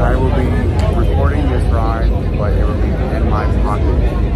I will be recording this ride, but it will be in my pocket.